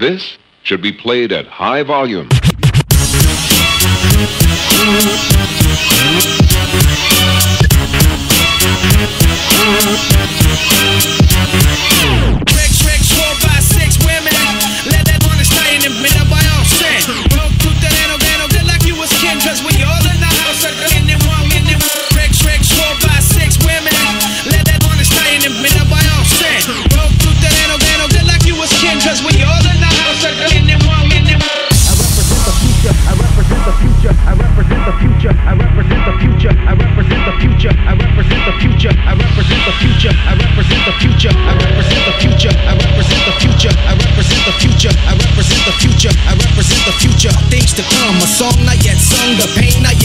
This should be played at high volume. song not yet sung, the pain not